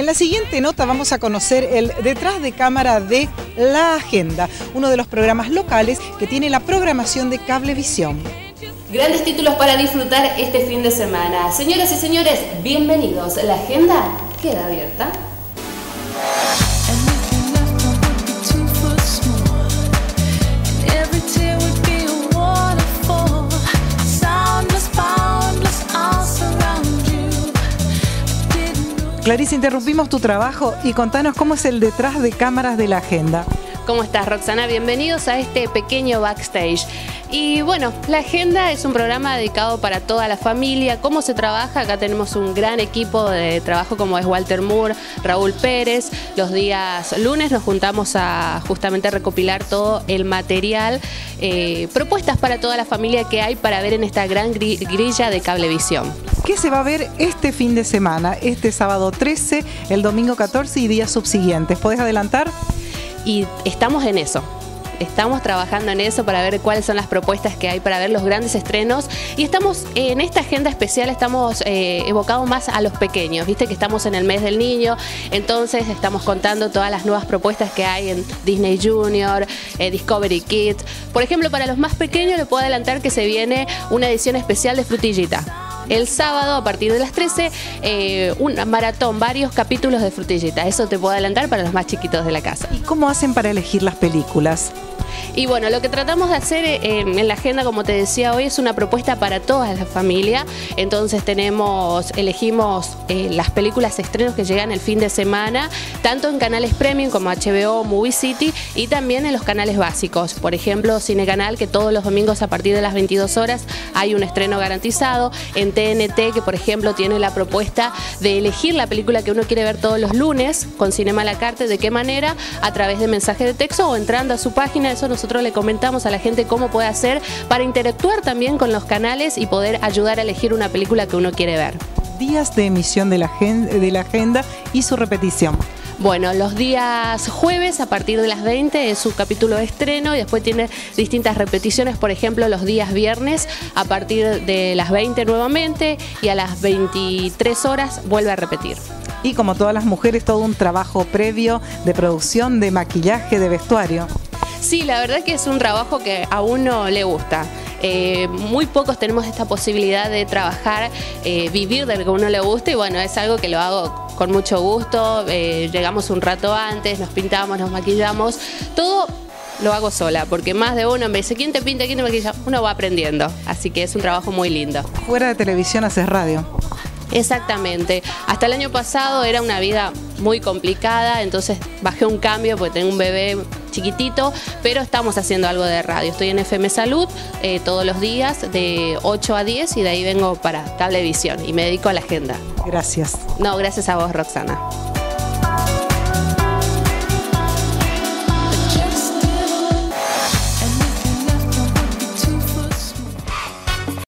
En la siguiente nota vamos a conocer el detrás de cámara de La Agenda, uno de los programas locales que tiene la programación de Cablevisión. Grandes títulos para disfrutar este fin de semana. Señoras y señores, bienvenidos. La agenda queda abierta. Clarice, interrumpimos tu trabajo y contanos cómo es el detrás de cámaras de la agenda. ¿Cómo estás, Roxana? Bienvenidos a este pequeño backstage. Y bueno, la agenda es un programa dedicado para toda la familia. ¿Cómo se trabaja? Acá tenemos un gran equipo de trabajo como es Walter Moore, Raúl Pérez. Los días lunes nos juntamos a justamente recopilar todo el material, eh, propuestas para toda la familia que hay para ver en esta gran grilla de cablevisión. ¿Qué se va a ver este fin de semana? Este sábado 13, el domingo 14 y días subsiguientes. ¿Podés adelantar? Y estamos en eso. Estamos trabajando en eso para ver cuáles son las propuestas que hay para ver los grandes estrenos. Y estamos en esta agenda especial estamos eh, evocados más a los pequeños, viste que estamos en el mes del niño, entonces estamos contando todas las nuevas propuestas que hay en Disney Junior, eh, Discovery Kids. Por ejemplo, para los más pequeños le puedo adelantar que se viene una edición especial de Frutillita el sábado a partir de las 13 eh, un maratón, varios capítulos de frutillita. Eso te puedo adelantar para los más chiquitos de la casa. ¿Y cómo hacen para elegir las películas? Y bueno, lo que tratamos de hacer eh, en la agenda, como te decía hoy, es una propuesta para toda la familia. Entonces tenemos, elegimos eh, las películas estrenos que llegan el fin de semana, tanto en canales premium como HBO, Movie City y también en los canales básicos. Por ejemplo, Cine Canal, que todos los domingos a partir de las 22 horas hay un estreno garantizado. En TNT, que por ejemplo tiene la propuesta de elegir la película que uno quiere ver todos los lunes con Cinema la Carte, de qué manera, a través de mensaje de texto o entrando a su página nosotros le comentamos a la gente cómo puede hacer para interactuar también con los canales y poder ayudar a elegir una película que uno quiere ver. Días de emisión de la, de la agenda y su repetición. Bueno, los días jueves a partir de las 20 es su capítulo de estreno y después tiene distintas repeticiones, por ejemplo, los días viernes a partir de las 20 nuevamente y a las 23 horas vuelve a repetir. Y como todas las mujeres, todo un trabajo previo de producción, de maquillaje, de vestuario. Sí, la verdad que es un trabajo que a uno le gusta. Eh, muy pocos tenemos esta posibilidad de trabajar, eh, vivir de lo que uno le gusta y bueno, es algo que lo hago con mucho gusto. Eh, llegamos un rato antes, nos pintamos, nos maquillamos, todo lo hago sola, porque más de uno me dice, ¿quién te pinta, quién te maquilla? Uno va aprendiendo, así que es un trabajo muy lindo. Fuera de televisión haces radio. Exactamente. Hasta el año pasado era una vida muy complicada, entonces bajé un cambio porque tengo un bebé chiquitito, pero estamos haciendo algo de radio. Estoy en FM Salud eh, todos los días de 8 a 10 y de ahí vengo para Cablevisión y me dedico a la agenda. Gracias. No, gracias a vos, Roxana.